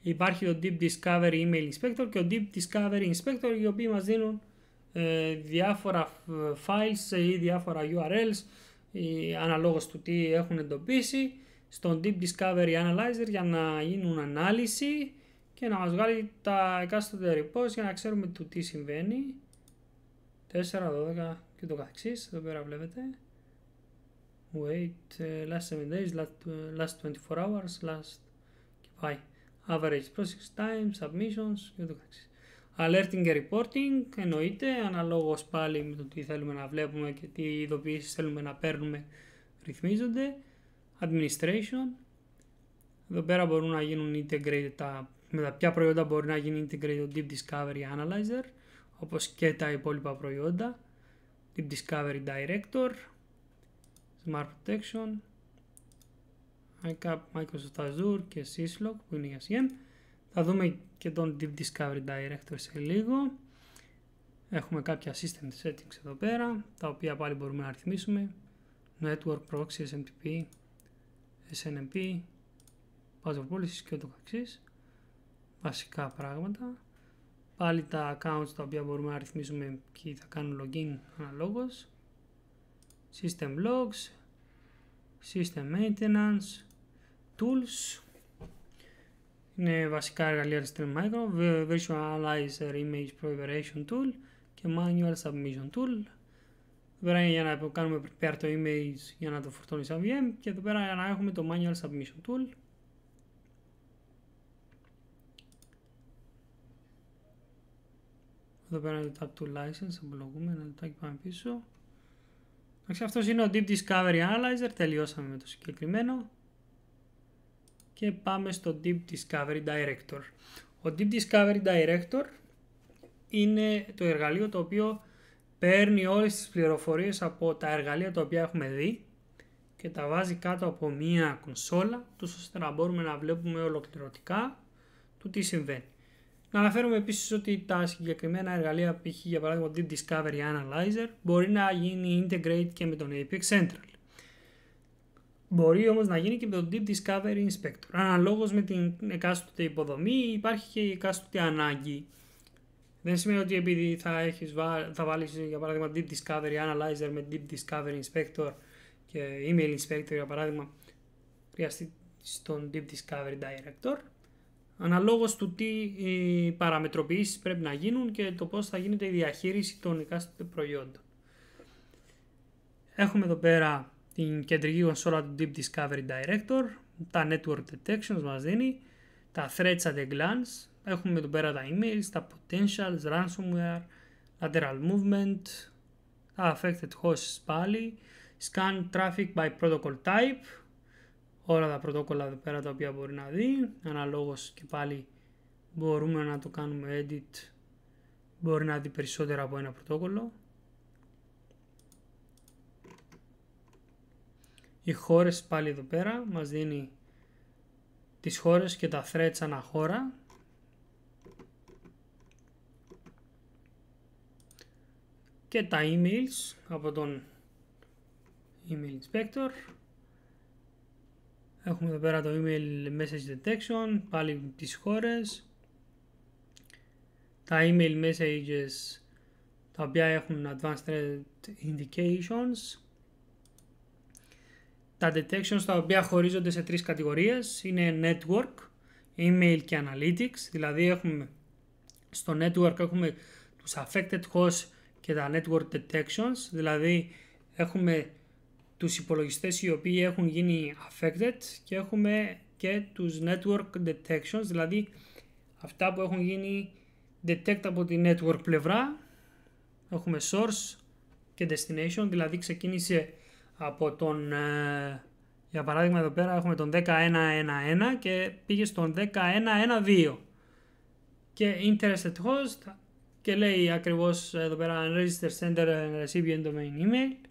Υπάρχει το Deep Discovery Email Inspector και ο Deep Discovery Inspector οι οποίοι μας δίνουν ε, διάφορα files ή διάφορα URLs ή, αναλόγως του τι έχουν εντοπίσει στον Deep Discovery Analyzer για να γίνουν ανάλυση και να μας βγάλει τα εκάστοτε reports για να ξέρουμε το τι συμβαίνει. 4, 12 και το καθεξής. Εδώ πέρα βλέπετε. Wait, uh, last 7 days, last, uh, last 24 hours, last και πάει. Average process time, submissions και το καθεξής. Alerting και reporting εννοείται αναλόγως πάλι με το τι θέλουμε να βλέπουμε και τι ειδοποιήσεις θέλουμε να παίρνουμε ρυθμίζονται. Administration. Εδώ πέρα μπορούν να γίνουν integrated τα με τα ποια προϊόντα μπορεί να γίνει integrated Deep Discovery Analyzer όπως και τα υπόλοιπα προϊόντα Deep Discovery Director Smart Protection iCap, Microsoft Azure και Syslog που είναι για CM θα δούμε και τον Deep Discovery Director σε λίγο έχουμε κάποια system settings εδώ πέρα τα οποία πάλι μπορούμε να ρυθμίσουμε Network, Proxy, SMTP, SNMP, Password Policies και ούτω καθεξής βασικά πράγματα. Πάλι τα accounts τα οποία μπορούμε να ρυθμίσουμε και θα κάνουν login αναλόγως. System logs, system maintenance, tools. Είναι βασικά εργαλεία της Micro, Visualizer Image Preparation Tool και Manual Submission Tool. Εδώ πέρα είναι για να κάνουμε prepare το image για να το φορτώνει σαν VM και εδώ πέρα για να έχουμε το Manual Submission Tool Εδώ πέρα είναι το Tab to License, απολογούμε, ένα λεπτάκι πάμε πίσω. Εντάξει, αυτός είναι ο Deep Discovery Analyzer, τελειώσαμε με το συγκεκριμένο. Και πάμε στο Deep Discovery Director. Ο Deep Discovery Director είναι το εργαλείο το οποίο παίρνει όλες τις πληροφορίες από τα εργαλεία τα οποία έχουμε δει και τα βάζει κάτω από μία κονσόλα, τους ώστε να μπορούμε να βλέπουμε ολοκληρωτικά του τι συμβαίνει. Να αναφέρουμε επίσης ότι τα συγκεκριμένα εργαλεία, π.χ. για παράδειγμα Deep Discovery Analyzer, μπορεί να γίνει integrate και με τον Apex Central. Μπορεί όμως να γίνει και με τον Deep Discovery Inspector. Αναλόγως με την εκάστοτε υποδομή υπάρχει και η εκάστοτε ανάγκη. Δεν σημαίνει ότι επειδή θα, έχεις, θα βάλεις για παράδειγμα Deep Discovery Analyzer με Deep Discovery Inspector και Email Inspector για παράδειγμα χρειαστεί στον Deep Discovery Director αναλόγως του τι παραμετροποιήσεις πρέπει να γίνουν και το πώς θα γίνεται η διαχείριση των εκάστοτε προϊόντων. Έχουμε εδώ πέρα την κεντρική κονσόλα του Deep Discovery Director, τα Network Detections μας δίνει, τα Threats at a glance, έχουμε εδώ πέρα τα emails, τα potentials, ransomware, lateral movement, τα affected hosts πάλι, scan traffic by protocol type, όλα τα πρωτόκολλα εδώ πέρα τα οποία μπορεί να δει. Αναλόγως και πάλι μπορούμε να το κάνουμε edit. Μπορεί να δει περισσότερα από ένα πρωτόκολλο. Οι χώρες πάλι εδώ πέρα μας δίνει τις χώρες και τα threads ανά χώρα. Και τα emails από τον email inspector Έχουμε εδώ πέρα το email message detection, πάλι τις χώρες. Τα email messages τα οποία έχουν advanced threat indications. Τα detections τα οποία χωρίζονται σε τρεις κατηγορίες είναι network, email και analytics. Δηλαδή έχουμε στο network έχουμε τους affected hosts και τα network detections. Δηλαδή έχουμε τους υπολογιστές οι οποίοι έχουν γίνει affected και έχουμε και τους network detections, δηλαδή αυτά που έχουν γίνει detect από τη network πλευρά. Έχουμε source και destination, δηλαδή ξεκίνησε από τον, ε, για παράδειγμα εδώ πέρα έχουμε τον 1111 και πήγε στον 1112 και interested host και λέει ακριβώς εδώ πέρα unregistered sender and recipient domain email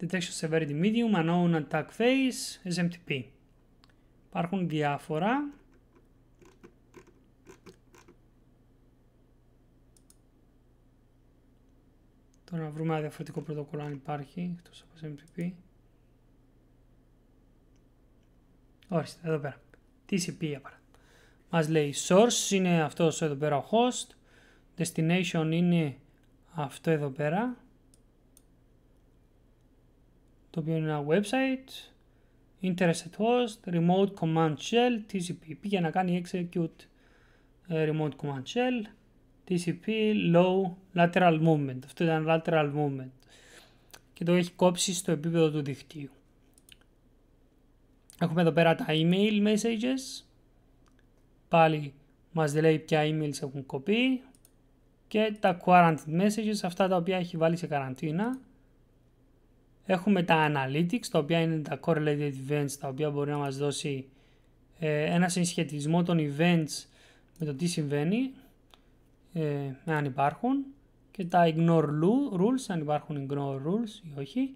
Detection Severity Medium, Unknown Attack Phase, SMTP. Υπάρχουν διάφορα. Τώρα να βρούμε ένα διαφορετικό πρωτόκολλο αν υπάρχει, εκτός από SMTP. Ορίστε, εδώ πέρα. TCP για παράδειγμα. Μας λέει source είναι αυτός εδώ πέρα ο host. Destination είναι αυτό εδώ πέρα το οποίο είναι ένα website, interested host, remote command shell, TCP. Πήγε να κάνει execute uh, remote command shell, TCP low lateral movement. Αυτό ήταν lateral movement. Και το έχει κόψει στο επίπεδο του δικτύου. Έχουμε εδώ πέρα τα email messages. Πάλι μας λέει ποια emails έχουν κοπεί. Και τα quarantine messages, αυτά τα οποία έχει βάλει σε καραντίνα. Έχουμε τα analytics, τα οποία είναι τα correlated events, τα οποία μπορεί να μας δώσει ε, ένα συσχετισμό των events με το τι συμβαίνει, ε, αν υπάρχουν. Και τα ignore rules, αν υπάρχουν ignore rules ή όχι.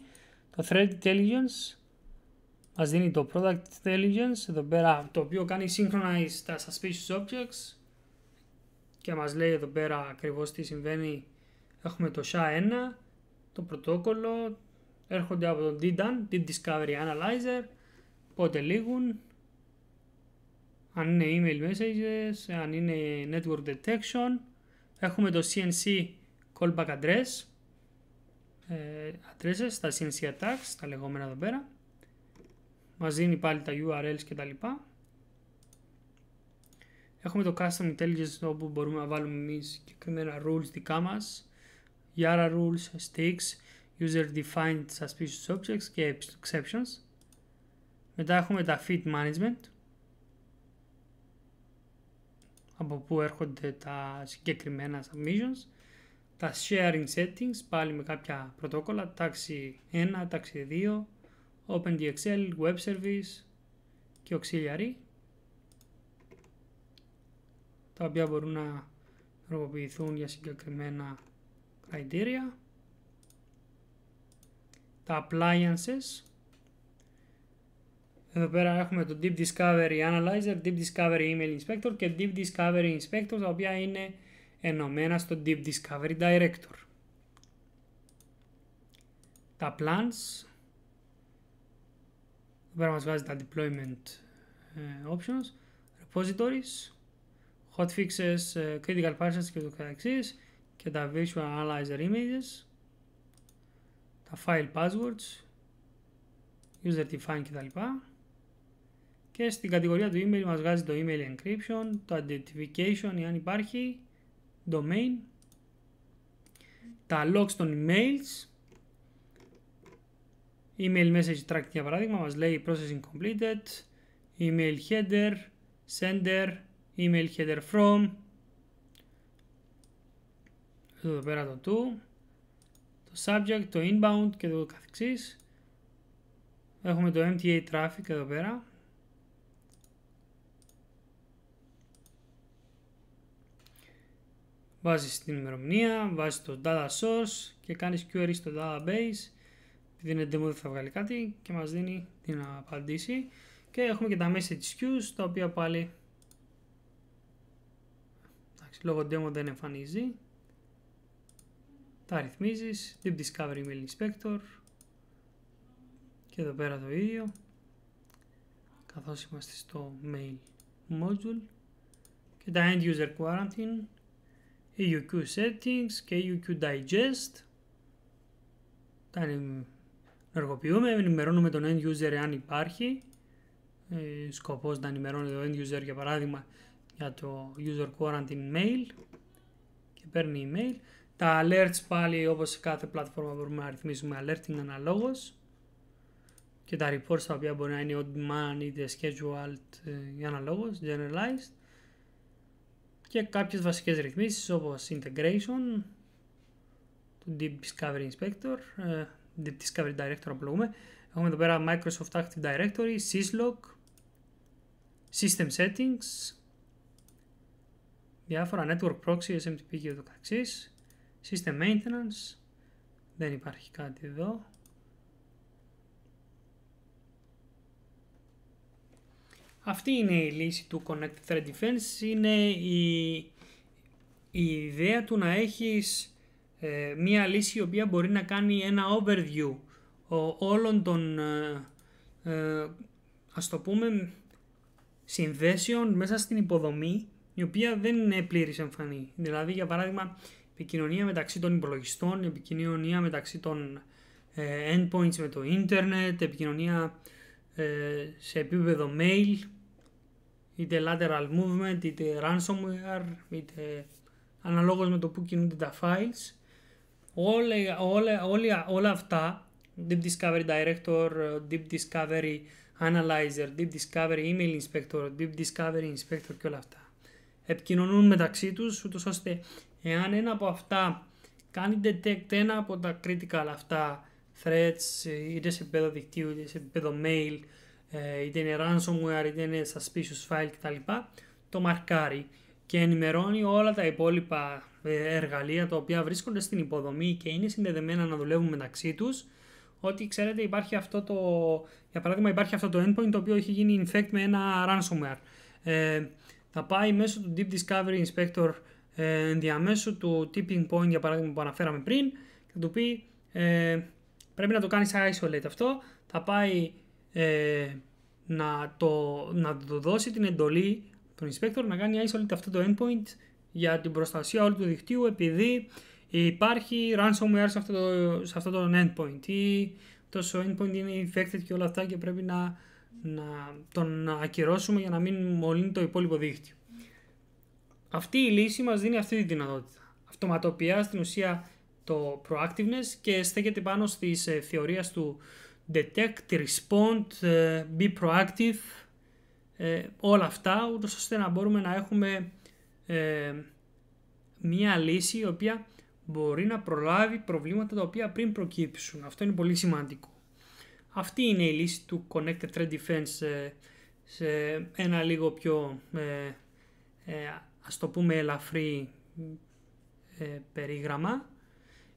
Το threat intelligence μας δίνει το product intelligence, εδώ πέρα, το οποίο κάνει synchronize τα suspicious objects και μας λέει εδώ πέρα ακριβώς τι συμβαίνει. Έχουμε το SHA-1, το πρωτόκολλο, έρχονται από τον DDAN, Deep Discovery Analyzer, πότε λήγουν, αν είναι email messages, αν είναι network detection. Έχουμε το CNC callback address, ε, addresses, τα CNC attacks, τα λεγόμενα εδώ πέρα. Μας δίνει πάλι τα URLs και τα λοιπά. Έχουμε το custom intelligence όπου μπορούμε να βάλουμε εμείς συγκεκριμένα rules δικά μας, Yara rules, sticks, user-defined suspicious objects και exceptions. Μετά έχουμε τα feed management. από πού έρχονται τα συγκεκριμένα submissions. Τα sharing settings, πάλι με κάποια πρωτόκολλα, τάξη 1, τάξη 2, OpenDXL, Web Service και Auxiliary, τα οποία μπορούν να τροποποιηθούν για συγκεκριμένα criteria. Τα appliances, εδώ πέρα έχουμε το Deep Discovery Analyzer, Deep Discovery Email Inspector και Deep Discovery Inspector, τα οποία είναι ενωμένα στο Deep Discovery Director. Τα plans, εδώ πέρα μας βγάζει τα deployment ε, options, repositories, hotfixes, ε, critical parsers και το καθεξής και τα visual analyzer images, τα file passwords, user define κτλ. Και στην κατηγορία του email μας βγάζει το email encryption, το identification αν υπάρχει, domain, τα logs των emails, email message track για παράδειγμα μας λέει processing completed, email header, sender, email header from, εδώ πέρα το to, το subject, το inbound και το καθεξής. Έχουμε το MTA traffic εδώ πέρα. Βάζεις την ημερομηνία, βάζεις το data source και κάνεις query στο database επειδή είναι demo δεν θα βγάλει κάτι και μας δίνει την απαντήση και έχουμε και τα message queues τα οποία πάλι εντάξει, λόγω demo δεν εμφανίζει τα ρυθμίζεις. Deep Discovery Email Inspector. Και εδώ πέρα το ίδιο. Καθώς είμαστε στο mail module. Και τα end user quarantine. EUQ settings και EUQ digest. Τα ενεργοποιούμε, ενημερώνουμε τον end user αν υπάρχει. Ε, σκοπός να ενημερώνει το end user για παράδειγμα για το user quarantine mail. Και παίρνει email τα alerts πάλι όπως σε κάθε πλατφόρμα μπορούμε να ρυθμίσουμε alerting αναλόγως και τα reports τα οποία μπορεί να είναι on demand είτε scheduled ή ε, αναλόγως, generalized και κάποιες βασικές ρυθμίσεις όπως integration του Deep Discovery Inspector, uh, Deep Discovery Director απλούμε. Έχουμε εδώ πέρα Microsoft Active Directory, syslog, System Settings, διάφορα Network Proxy, SMTP και το καθεξής, System Maintenance, δεν υπάρχει κάτι εδώ. Αυτή είναι η λύση του Connected Thread Defense. Είναι η, η ιδέα του να έχεις ε, μία λύση η οποία μπορεί να κάνει ένα overview όλων των ε, ε, ας το πούμε συνδέσεων μέσα στην υποδομή η οποία δεν είναι πλήρης εμφανή. Δηλαδή για παράδειγμα επικοινωνία μεταξύ των υπολογιστών, επικοινωνία μεταξύ των ε, endpoints με το ίντερνετ, επικοινωνία ε, σε επίπεδο mail, είτε lateral movement, είτε ransomware, είτε αναλόγως με το που κινούνται τα files. Όλα, όλα, όλα, όλα αυτά, Deep Discovery Director, Deep Discovery Analyzer, Deep Discovery Email Inspector, Deep Discovery Inspector και όλα αυτά, επικοινωνούν μεταξύ τους, ούτως ώστε εάν ένα από αυτά κάνει detect ένα από τα critical αυτά threats, είτε σε επίπεδο δικτύου, είτε σε επίπεδο mail, ε, είτε είναι ransomware, είτε είναι suspicious file κτλ. Το μαρκάρει και ενημερώνει όλα τα υπόλοιπα ε, εργαλεία τα οποία βρίσκονται στην υποδομή και είναι συνδεδεμένα να δουλεύουν μεταξύ τους ότι ξέρετε υπάρχει αυτό το, για παράδειγμα υπάρχει αυτό το endpoint το οποίο έχει γίνει infect με ένα ransomware. Ε, θα πάει μέσω του Deep Discovery Inspector ε, ενδιαμέσου του tipping point για παράδειγμα που αναφέραμε πριν και θα του πει ε, πρέπει να το κάνεις isolate αυτό, θα πάει ε, να, το, να το δώσει την εντολή τον inspector να κάνει isolate αυτό το endpoint για την προστασία όλου του δικτύου επειδή υπάρχει ransomware σε αυτό το, σε αυτό το endpoint ή τόσο endpoint είναι infected και όλα αυτά και πρέπει να, να τον ακυρώσουμε για να μην μολύνει το υπόλοιπο δίκτυο. Αυτή η λύση μας δίνει αυτή τη δυνατότητα. Αυτοματοποιεί στην ουσία το proactiveness και στέκεται πάνω στις ε, θεωρίες του detect, respond, be proactive, ε, όλα αυτά, ούτως ώστε να μπορούμε να έχουμε ε, μία λύση η οποία μπορεί να προλάβει προβλήματα τα οποία πριν προκύψουν. Αυτό είναι πολύ σημαντικό. Αυτή είναι η λύση του Connected Threat Defense σε, σε ένα λίγο πιο, ε, ε, ας το πούμε, ελαφρύ ε, περίγραμμα.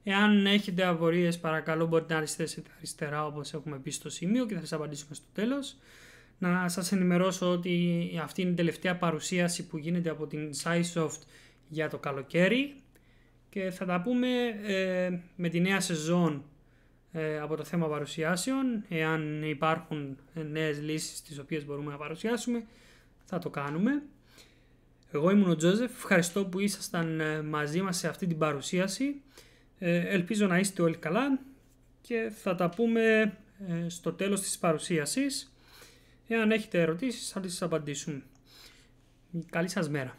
Εάν έχετε απορίες παρακαλώ μπορείτε να αριστερά, αριστερά όπως έχουμε πει στο σημείο και θα σας απαντήσουμε στο τέλος. Να σας ενημερώσω ότι αυτή είναι η τελευταία παρουσίαση που γίνεται από την SciSoft για το καλοκαίρι και θα τα πούμε ε, με τη νέα σεζόν ε, από το θέμα παρουσιάσεων. Εάν υπάρχουν νέες λύσεις τις οποίες μπορούμε να παρουσιάσουμε θα το κάνουμε. Εγώ ήμουν ο Τζόζεφ, ευχαριστώ που ήσασταν ε, μαζί μας σε αυτή την παρουσίαση. ελπίζω να είστε όλοι καλά και θα τα πούμε στο τέλος της παρουσίασης. Εάν έχετε ερωτήσεις θα τις απαντήσουμε. Καλή σας μέρα.